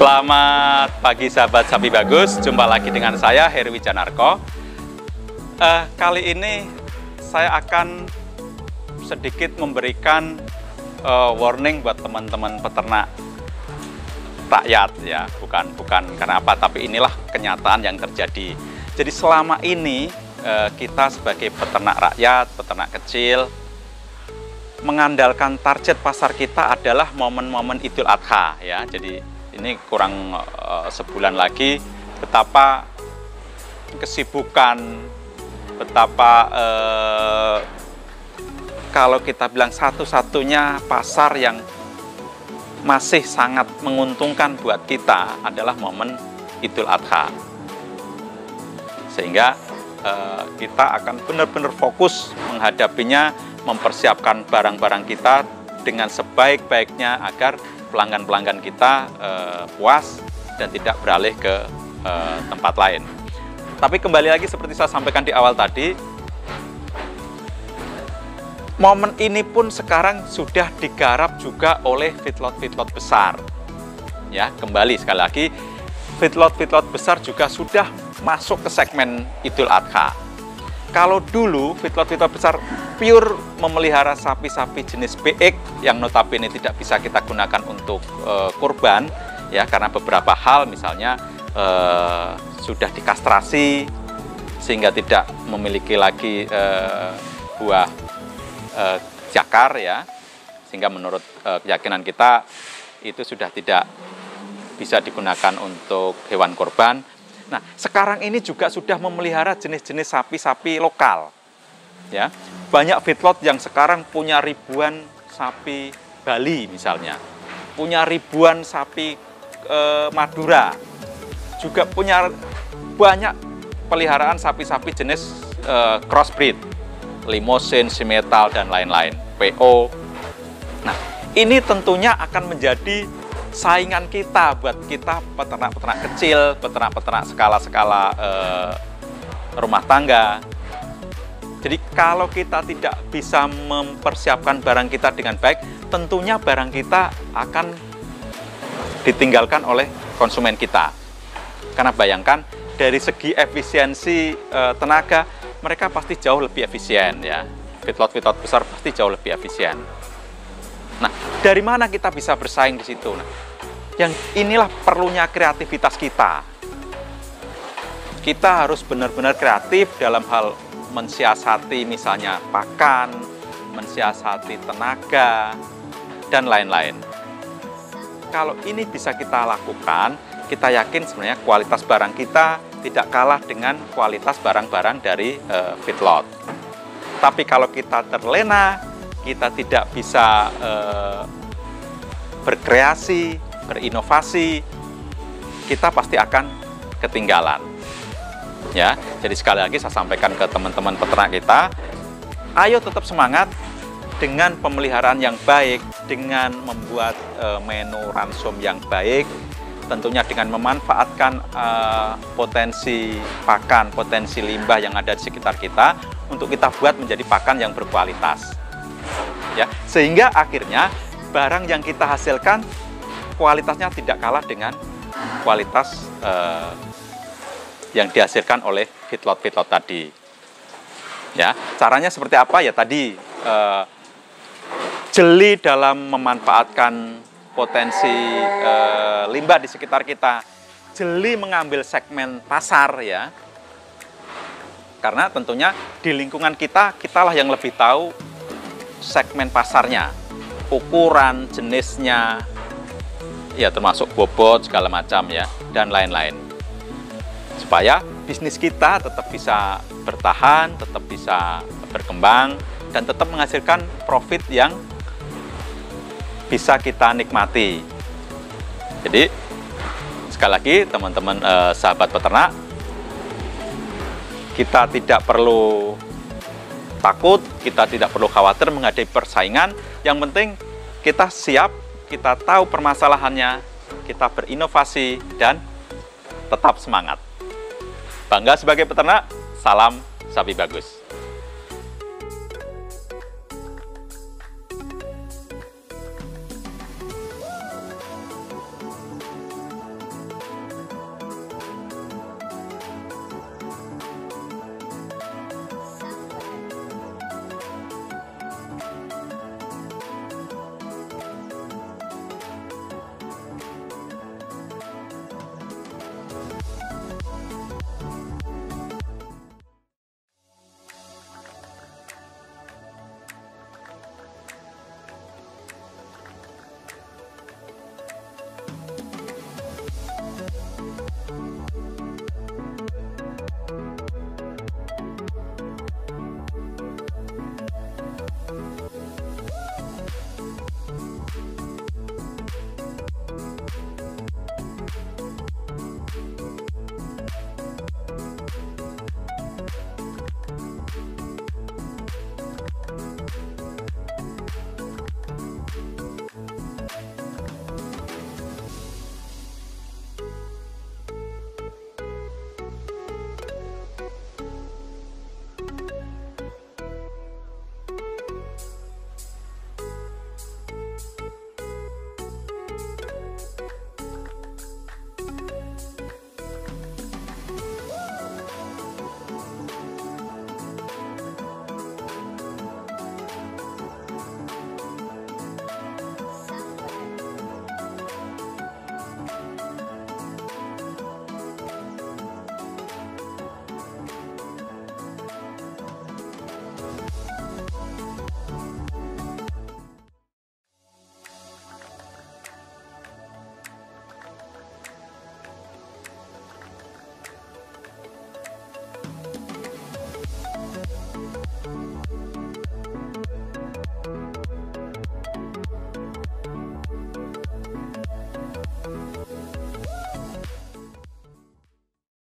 Selamat pagi sahabat sapi bagus, jumpa lagi dengan saya Heri Wijanarko. Uh, kali ini saya akan sedikit memberikan uh, warning buat teman-teman peternak rakyat ya, bukan bukan karena apa, tapi inilah kenyataan yang terjadi. Jadi selama ini uh, kita sebagai peternak rakyat, peternak kecil, mengandalkan target pasar kita adalah momen-momen Idul Adha ya. Jadi ini kurang uh, sebulan lagi betapa kesibukan betapa uh, kalau kita bilang satu-satunya pasar yang masih sangat menguntungkan buat kita adalah momen Idul Adha. Sehingga uh, kita akan benar-benar fokus menghadapinya mempersiapkan barang-barang kita dengan sebaik-baiknya agar pelanggan-pelanggan kita uh, puas dan tidak beralih ke uh, tempat lain. Tapi kembali lagi seperti saya sampaikan di awal tadi, momen ini pun sekarang sudah digarap juga oleh feedlot-feedlot besar. Ya, kembali sekali lagi, feedlot-feedlot besar juga sudah masuk ke segmen Idul Adha. Kalau dulu feedlot-feedlot besar pure memelihara sapi-sapi jenis BX yang notabene tidak bisa kita gunakan untuk e, kurban ya karena beberapa hal misalnya e, sudah dikastrasi sehingga tidak memiliki lagi e, buah e, jakar ya sehingga menurut e, keyakinan kita itu sudah tidak bisa digunakan untuk hewan kurban. Nah, sekarang ini juga sudah memelihara jenis-jenis sapi-sapi lokal. Ya, banyak feedlot yang sekarang punya ribuan sapi Bali misalnya, punya ribuan sapi e, Madura, juga punya banyak peliharaan sapi-sapi jenis e, crossbreed, limosin, simetal, dan lain-lain, PO. Nah, ini tentunya akan menjadi saingan kita buat kita peternak-peternak kecil, peternak-peternak skala-skala e, rumah tangga, jadi kalau kita tidak bisa mempersiapkan barang kita dengan baik, tentunya barang kita akan ditinggalkan oleh konsumen kita. Karena bayangkan dari segi efisiensi e, tenaga, mereka pasti jauh lebih efisien ya. Feedlot-feedlot besar pasti jauh lebih efisien. Nah, dari mana kita bisa bersaing di situ? Nah, yang inilah perlunya kreativitas kita. Kita harus benar-benar kreatif dalam hal mensiasati misalnya pakan, mensiasati tenaga, dan lain-lain. Kalau ini bisa kita lakukan, kita yakin sebenarnya kualitas barang kita tidak kalah dengan kualitas barang-barang dari uh, feedlot. Tapi kalau kita terlena, kita tidak bisa uh, berkreasi, berinovasi, kita pasti akan ketinggalan ya. Jadi sekali lagi saya sampaikan ke teman-teman peternak kita, ayo tetap semangat dengan pemeliharaan yang baik, dengan membuat e, menu ransom yang baik, tentunya dengan memanfaatkan e, potensi pakan, potensi limbah yang ada di sekitar kita untuk kita buat menjadi pakan yang berkualitas. Ya, sehingga akhirnya barang yang kita hasilkan kualitasnya tidak kalah dengan kualitas e, yang dihasilkan oleh feedlot-feedlot tadi. Ya, caranya seperti apa ya tadi eh, jeli dalam memanfaatkan potensi eh, limbah di sekitar kita, jeli mengambil segmen pasar ya. Karena tentunya di lingkungan kita kitalah yang lebih tahu segmen pasarnya, ukuran, jenisnya, ya termasuk bobot segala macam ya dan lain-lain supaya bisnis kita tetap bisa bertahan, tetap bisa berkembang, dan tetap menghasilkan profit yang bisa kita nikmati. Jadi, sekali lagi teman-teman eh, sahabat peternak, kita tidak perlu takut, kita tidak perlu khawatir menghadapi persaingan. Yang penting kita siap, kita tahu permasalahannya, kita berinovasi, dan tetap semangat. Bangga sebagai peternak, salam sapi bagus.